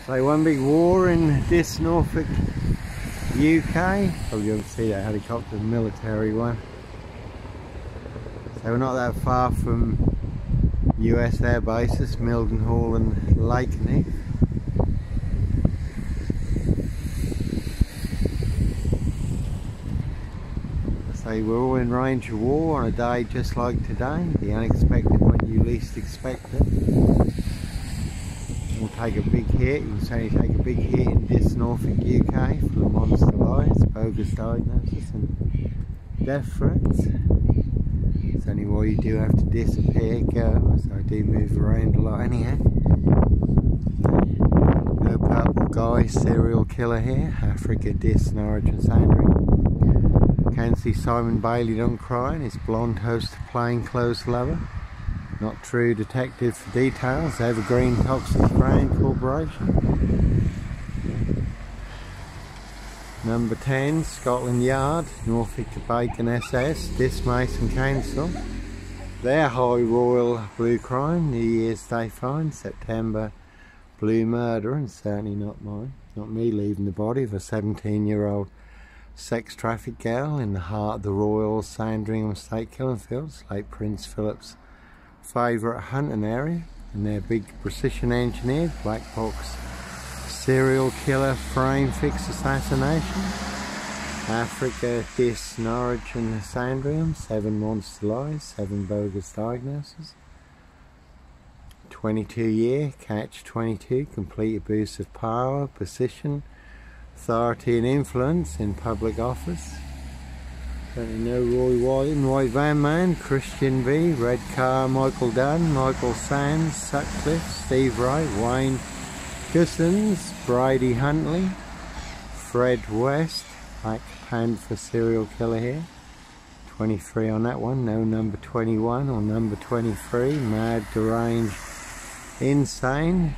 So one big war in this Norfolk, UK. Probably you can see that helicopter, military one. So we're not that far from US air bases, Mildenhall and Lakenheath. So we're all in range of war on a day just like today, the unexpected when you least expect it. Take a big hit, you'll certainly take a big hit in this Norfolk UK for the monster lies, bogus diagnosis and death threats. It's only why you do have to disappear, go. So I do move around a lot anyhow. No purple guy, serial killer here. Africa, Diss, Norwich and Sandringham. Can see Simon Bailey don't cry and his blonde host plainclothes lover. Not true detective for details. Evergreen Toxic Crane Corporation. Number 10, Scotland Yard, Norfolk Bacon SS, Diss Mason Council. Their High Royal Blue Crime, New Year's Day fine, September Blue Murder, and certainly not mine. Not me leaving the body of a 17 year old sex traffic girl in the heart of the Royal Sandringham State Killing Fields, late Prince Philip's favourite hunting area, and their big precision engineered black box serial killer frame fix assassination. Africa, Diss, Norwich and Sandringham, seven monster lies, seven bogus diagnoses. 22 year, catch 22, complete abuse of power, position, authority and influence in public office. Certainly no Roy White and White Van Man, Christian B, Red Car, Michael Dunn, Michael Sands, Sutcliffe, Steve Wright, Wayne Couzens, Brady Huntley, Fred West, Black Panther serial killer here. 23 on that one, no number 21 or number 23, mad, deranged, insane,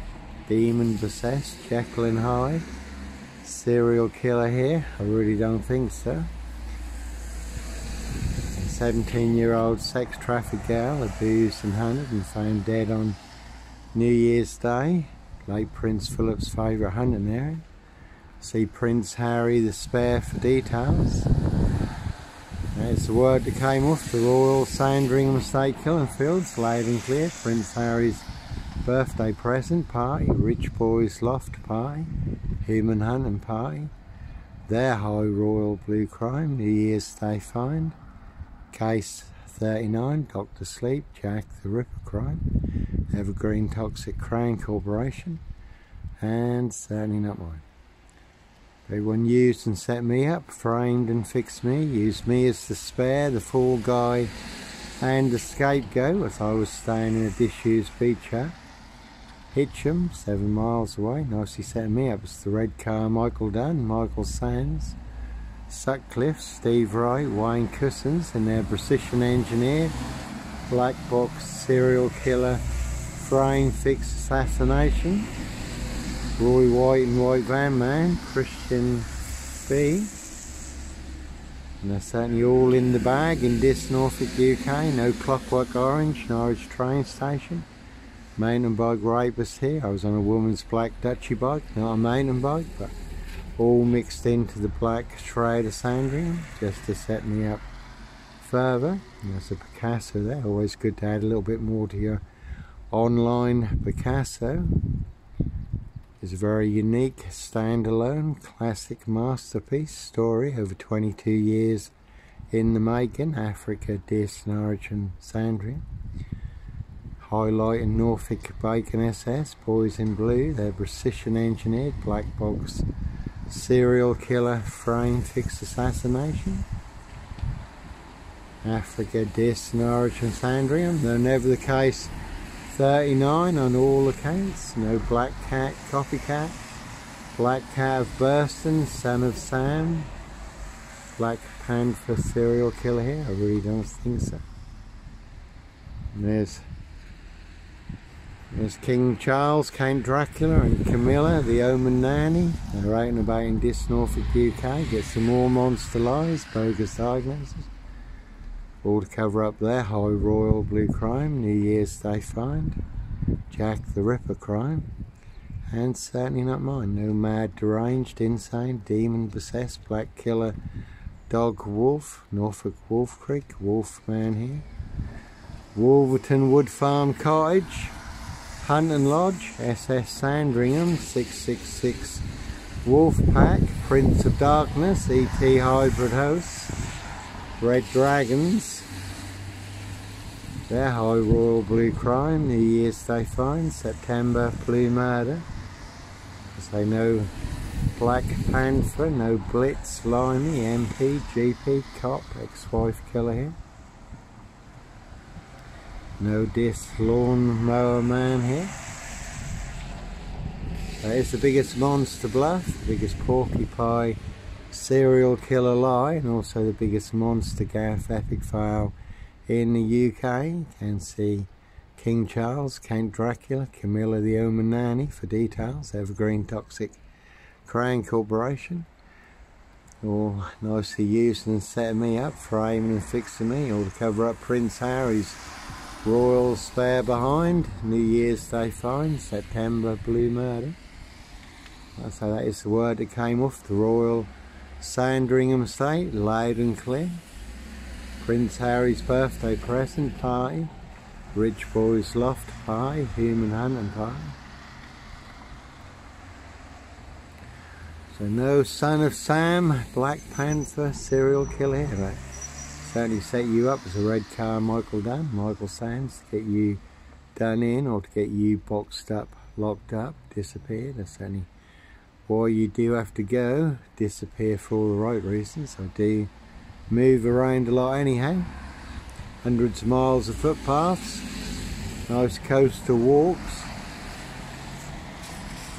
demon possessed, Jacqueline Hyde. Serial killer here, I really don't think so. 17 year old sex trafficked girl abused and hunted and found dead on New Year's Day late Prince Philip's favourite hunting area. See Prince Harry the Spare for details. That's the word that came off the Royal Sandringham State Killing Fields, loud and clear. Prince Harry's birthday present party, Rich Boys Loft party, Human Hunting party, their High Royal Blue Crime, New Year's Day find, Case 39, Dr. Sleep, Jack the Ripper crime, Evergreen Toxic Crane Corporation, and certainly not mine. Everyone used and set me up, framed and fixed me, used me as the spare, the fall guy, and the scapegoat as I was staying in a disused beach hut. Heacham, seven miles away, nicely setting me up as the red car Michael Dunn, Michael Sands, Sutcliffe, Steve Wright, Wayne Couzens and their precision engineered black box serial killer frame fix assassination. Roy White and White Van Man, Christian B. And they're certainly all in the bag in this Norfolk UK. No Clockwork Orange, Norwich train station. Mountain bike rapist here. I was on a woman's black Dutchy bike, not a mountain bike, but all mixed into the black shroud of Sandringham just to set me up further. And there's a Picasso there, always good to add a little bit more to your online Picasso. It's a very unique, standalone, classic masterpiece story over 22 years in the making, Africa, Diss, and Sandringham. Highlighting Norfolk Bacon SS, Boys in Blue, their precision engineered black box serial killer frame fix assassination. Africa, Diss, Norwich and Sandringham. Though never the case 39 on all accounts. No Black Cat copycat. Black Cat of Burston, son of Sam. Black Panther serial killer here. I really don't think so. And there's there's King Charles, Count Dracula and Camilla, the Omen Nanny. They're out and about in this Norfolk UK. Get some more monster lies, bogus diagnoses. All to cover up their high royal blue crime, New Year's Day find. Jack the Ripper crime. and certainly not mine. No mad, deranged, insane, demon possessed, black killer, dog wolf, Norfolk Wolf Creek, wolf man here. Wolferton Wood Farm Cottage, Hunton Lodge, SS Sandringham, 666 Wolf Pack, Prince of Darkness, ET Hybrid House, Red Dragons, their High Royal Blue Crime, New Year's Day Fine, September Blue Murder, say no Black Panther, no Blitz, Limey, MP, GP, Cop, ex-wife killer here. No Diss Lawn Mower Man here. That is the biggest monster bluff, the biggest porcupine serial killer lie, and also the biggest monster gaff epic file in the UK. You can see King Charles, Count Dracula, Camilla the Omen Nanny for details, Evergreen Toxic Crane Corporation. All nicely used and setting me up, framing and fixing me, all to cover up Prince Harry's Royal Spare Behind, New Year's Day Fine, September Blue Murder. So that is the word that came off the Royal Sandringham Estate, loud and clear. Prince Harry's birthday present party, Rich Boys Loft Pie, Human Hunting Pie. So no Son of Sam, Black Panther, serial killer. Certainly set you up as a red car Michael Dunn, Michael Sands, to get you done in or to get you boxed up, locked up, disappeared. That's only why you do have to go, disappear for all the right reasons. I do move around a lot anyhow hundreds of miles of footpaths, nice coastal walks.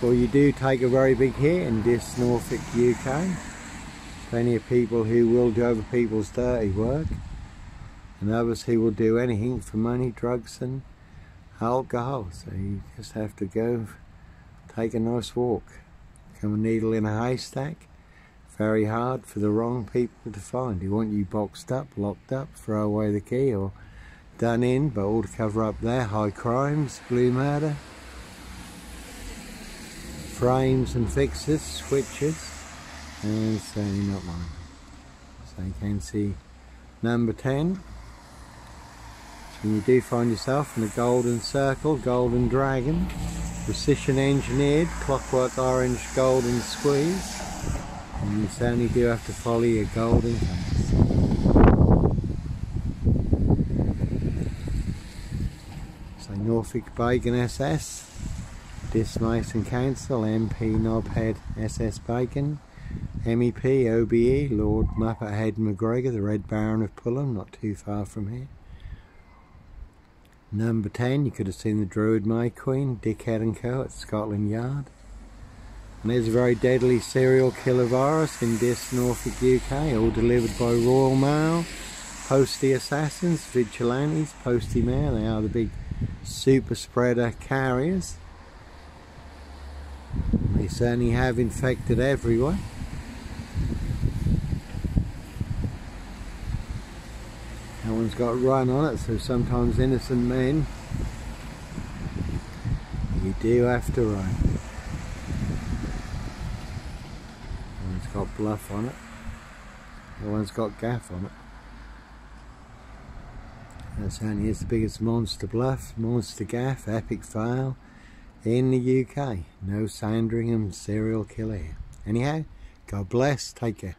For you do take a very big hit in this Norfolk UK. Plenty of people who will do other people's dirty work and others who will do anything for money, drugs and alcohol. So you just have to go take a nice walk. Come a needle in a haystack very hard for the wrong people to find. They want you boxed up, locked up, throw away the key or done in, but all to cover up their high crimes, blue murder, frames and fixes, switches, certainly not mine. So you can see number 10. So you do find yourself in the golden circle, golden dragon, precision engineered, clockwork orange golden squeeze. And you certainly do have to follow your golden compass. So Norfolk Bacon SS, Diss Mason Council, MP Knobhead SS Bacon, MEP OBE, Lord Muppet McGregor, the Red Baron of Pulham, not too far from here. Number 10, you could have seen the Druid May Queen, Dickhead & Co. at Scotland Yard. And there's a very deadly serial killer virus in this Norfolk UK, all delivered by Royal Mail, Postie Assassins, Vigilantes, Postie Mail, they are the big super spreader carriers. They certainly have infected everyone. One's got run on it, so sometimes innocent men, you do have to run. One's got bluff on it. The one's got gaff on it. That's only is the biggest monster bluff, monster gaff, epic file in the UK. No Sandringham serial killer. Anyhow, God bless. Take care.